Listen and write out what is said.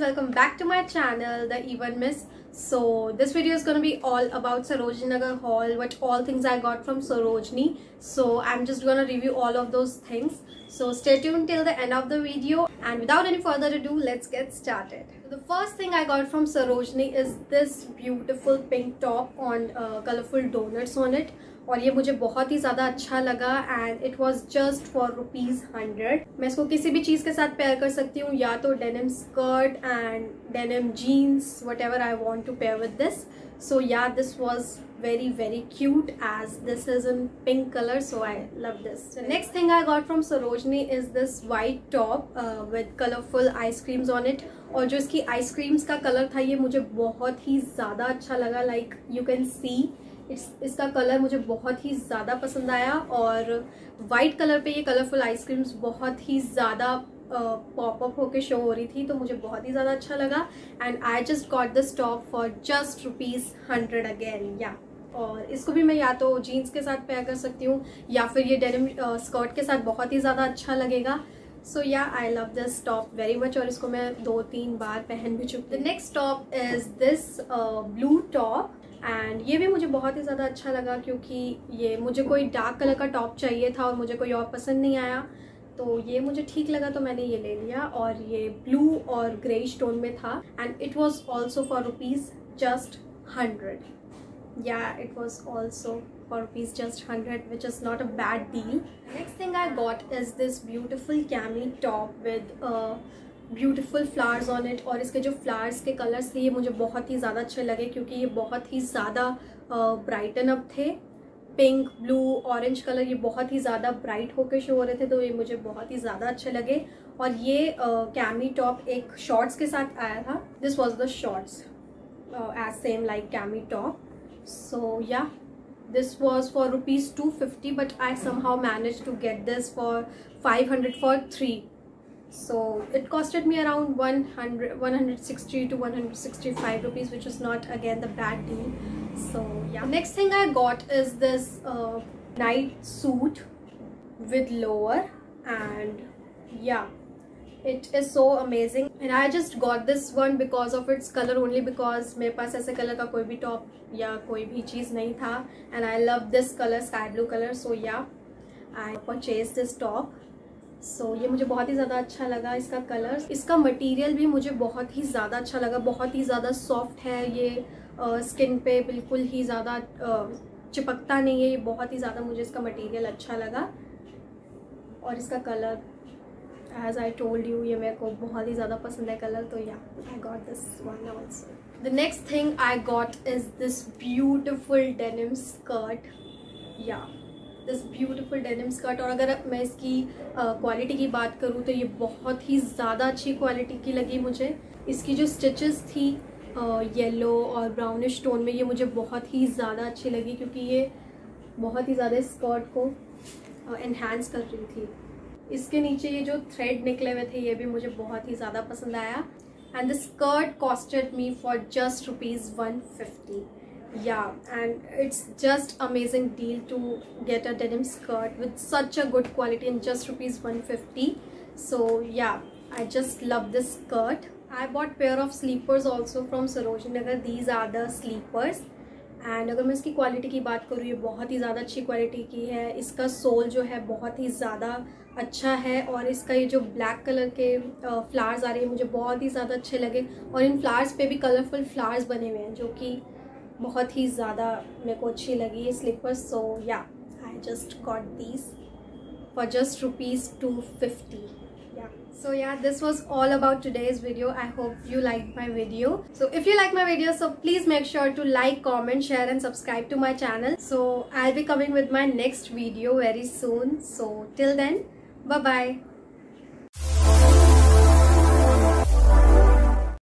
welcome back to my channel the even miss. So this video is going to be all about sarojini nagar haul what all things i got from sarojini. So i'm just going to review all of those things. So stay tuned till the end of the video. And without any further ado let's get started. The first thing i got from sarojini is this beautiful pink top on uh, colorful donuts on it और ये मुझे बहुत ही ज़्यादा अच्छा लगा and it was just for rupees hundred मैं इसको किसी भी चीज़ के साथ पेयर कर सकती हूँ या तो denim skirt and denim jeans whatever I want to pair with this was very very cute as this is in pink color so i love this. The next thing i got from sarojini is this white top uh, with colorful ice creams on it. और जो इसकी ice creams का colour था ये मुझे बहुत ही ज़्यादा अच्छा लगा लाइक यू कैन सी इस, इसका कलर मुझे बहुत ही ज़्यादा पसंद आया और वाइट कलर पे ये कलरफुल आइसक्रीम्स बहुत ही ज़्यादा पॉप अप होके शो हो रही थी तो मुझे बहुत ही ज़्यादा अच्छा लगा and I just got the stop for just rupees hundred again yeah और इसको भी मैं या तो जीन्स के साथ पेयर कर सकती हूँ, या फिर ये डेनिम स्कर्ट के साथ बहुत ही ज़्यादा अच्छा लगेगा। So yeah I love this top very much और इसको मैं दो तीन बार पहन भी चुकी the next top is this blue top and ये भी मुझे बहुत ही ज़्यादा अच्छा लगा क्योंकि ये मुझे कोई डार्क कलर का टॉप चाहिए था और मुझे कोई और पसंद नहीं आया। तो ये मुझे ठीक लगा तो मैंने ये ले लिया और ये ब्लू और ग्रे स्टोन में था। And it was also for rupees just hundred yeah it was also for rupees just hundred which is not a bad deal next thing I got is this beautiful cami top with beautiful flowers on it और इसके जो flowers के colours थे, ये मुझे बहुत ही ज़्यादा अच्छे लगे क्योंकि ये बहुत ही ज़्यादा ब्राइटन अप थे। पिंक ब्लू ऑरेंज कलर ये बहुत ही ज़्यादा ब्राइट होकर शो हो रहे थे तो ये मुझे बहुत ही ज़्यादा अच्छे लगे। और ये कैमी टॉप एक शॉर्ट्स के साथ आया था। This was the shorts as same like cami top so yeah this was for rupees 250 but i somehow managed to get this for 500 for 3 so it costed me around 100 160 to 165 rupees which is not again the bad deal so yeah next thing i got is this uh, night suit with lower and yeah it is so amazing and i just got this one because of its color only because मेरे पास ऐसे color का कोई भी top या कोई भी चीज़ नहीं था and I love this color sky blue color so yeah I purchased this top so so, ये मुझे बहुत ही ज़्यादा अच्छा लगा इसका कलर इसका मटेरियल भी मुझे बहुत ही ज़्यादा अच्छा लगा बहुत ही ज़्यादा सॉफ्ट है ये स्किन पे बिल्कुल ही ज़्यादा चिपकता नहीं है ये बहुत ही ज़्यादा मुझे इसका मटेरियल अच्छा लगा. और इसका colour as I told you ये मेरे को बहुत ही ज़्यादा पसंद है कलर तो yeah I got this one also the next thing I got is this beautiful denim skirt yeah this beautiful denim skirt और अगर मैं इसकी क्वालिटी की बात करूँ तो ये बहुत ही ज़्यादा अच्छी क्वालिटी की लगी मुझे। इसकी जो स्टिचेस थी येलो और ब्राउनिश टोन में ये मुझे बहुत ही ज़्यादा अच्छी लगी क्योंकि ये बहुत ही ज़्यादा स्कर्ट को इन्हांस कर रही थी। इसके नीचे ये जो थ्रेड निकले हुए थे, ये भी मुझे बहुत ही ज़्यादा पसंद आया। And the skirt costed me for just rupees one fifty yeah and it's just amazing deal to get a denim skirt with such a good quality in just rupees 150 so yeah i just love this skirt i bought pair of sleepers also from sarojini nagar these are the sleepers and अगर मैं इसकी quality की बात करूँ ये बहुत ही ज़्यादा अच्छी क्वालिटी की है इसका सोल जो है बहुत ही ज़्यादा अच्छा है और इसका ये जो ब्लैक कलर के फ्लावर्स आ रहे हैं मुझे बहुत ही ज़्यादा अच्छे लगे और इन फ्लावर्स पे भी कलरफुल फ्लावर्स बने हुए हैं जो कि बहुत ही ज़्यादा मेरे को अच्छी लगी ये slippers so yeah I just got these for just rupees two fifty so yeah this was all about today's video i hope you liked my video so if you like my video so please make sure to like comment share and subscribe to my channel so i'll be coming with my next video very soon so till then bye bye